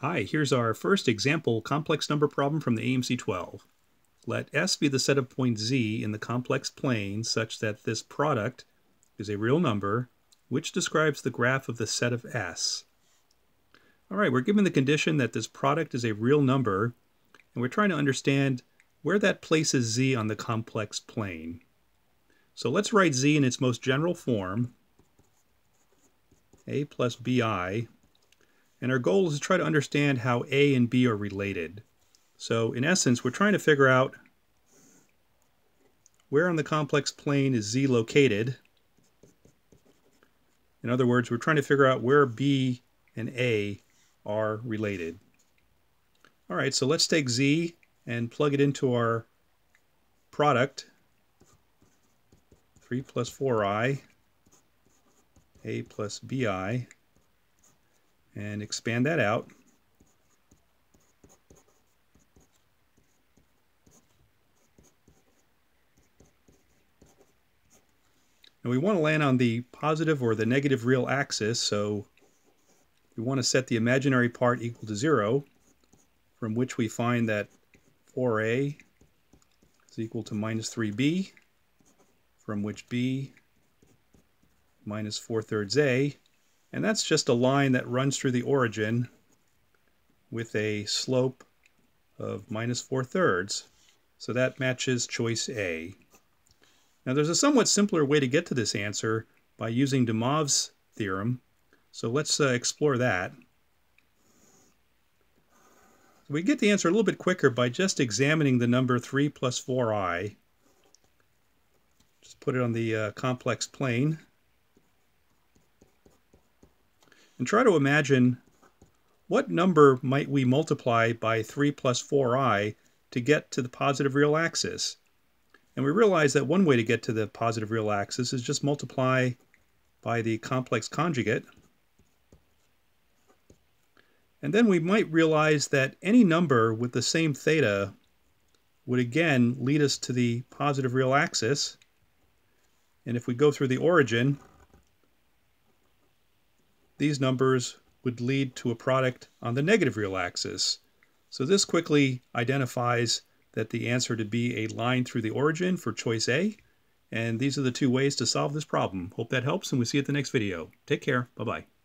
Hi, here's our first example complex number problem from the AMC-12. Let S be the set of points Z in the complex plane such that this product is a real number which describes the graph of the set of S. All right, we're given the condition that this product is a real number and we're trying to understand where that places Z on the complex plane. So let's write Z in its most general form, A plus BI and our goal is to try to understand how A and B are related. So in essence, we're trying to figure out where on the complex plane is Z located. In other words, we're trying to figure out where B and A are related. All right, so let's take Z and plug it into our product. 3 plus 4i, A plus BI and expand that out. And we want to land on the positive or the negative real axis, so we want to set the imaginary part equal to 0, from which we find that 4a is equal to minus 3b, from which b minus 4 thirds a and that's just a line that runs through the origin with a slope of minus 4 thirds. So that matches choice A. Now there's a somewhat simpler way to get to this answer by using de Moivre's theorem. So let's uh, explore that. So we get the answer a little bit quicker by just examining the number 3 plus 4i. Just put it on the uh, complex plane. And try to imagine what number might we multiply by 3 plus 4i to get to the positive real axis? And we realize that one way to get to the positive real axis is just multiply by the complex conjugate. And then we might realize that any number with the same theta would again lead us to the positive real axis. And if we go through the origin, these numbers would lead to a product on the negative real axis. So this quickly identifies that the answer to be a line through the origin for choice A. And these are the two ways to solve this problem. Hope that helps and we'll see you at the next video. Take care. Bye-bye.